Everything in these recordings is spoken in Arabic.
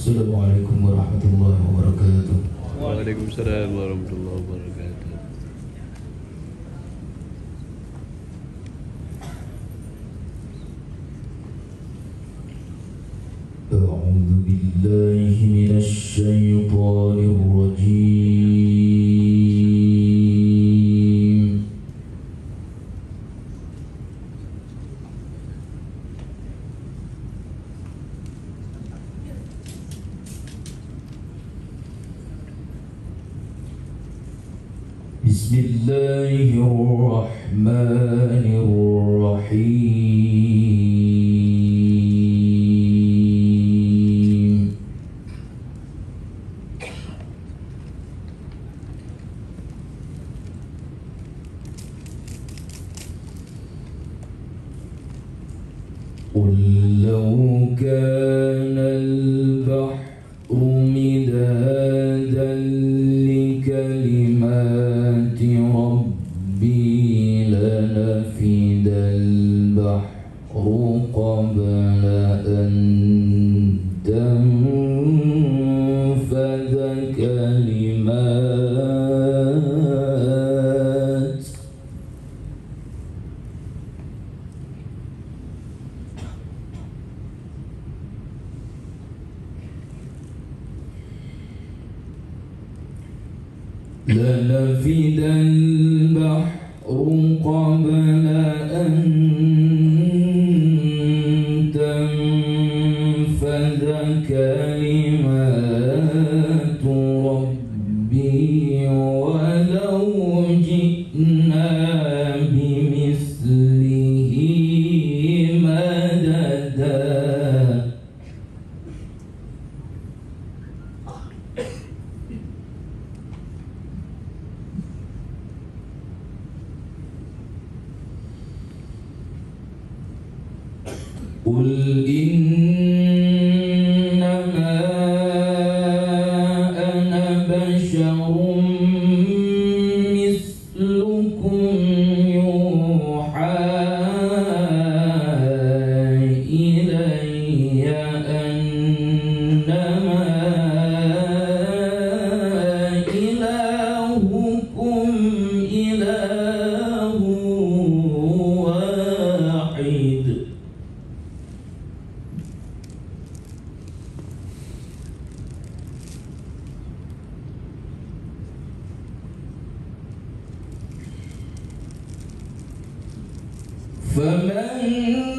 السلام عليكم ورحمة الله وبركاته. وعليكم السلام ورحمة الله وبركاته. أعوذ بالله من الشيطان بسم الله الرحمن الرحيم. قل لو كان البحر مدادا لنفد البحر قبل قل إنما أنا بشر مثلكم فمن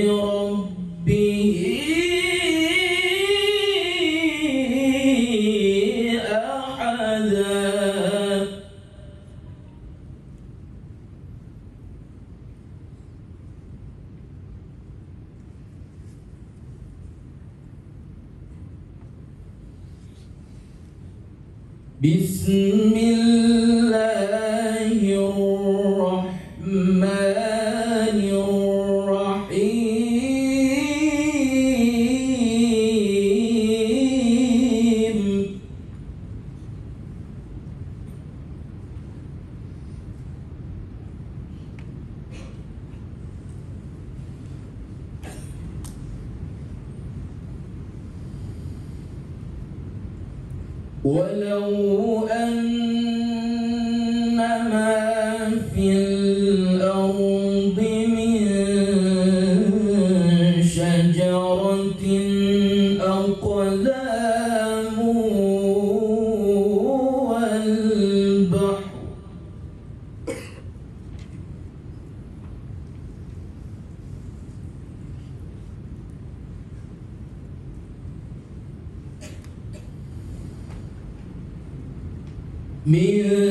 بسم ولو أن ما في الأرض من شجرة أقلام من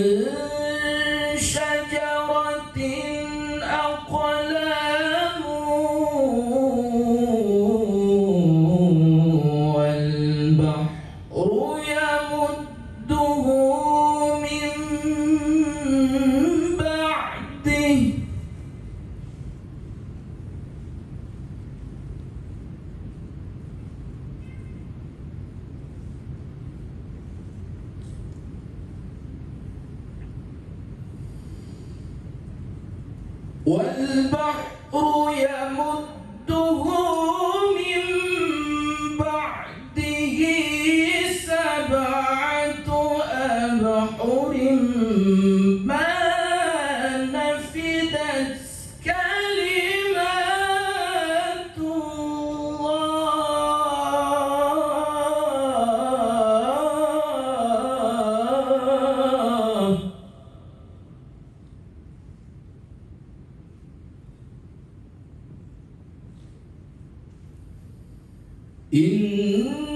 والبحر يمده من بعده سبعة أبحر ما نفدت in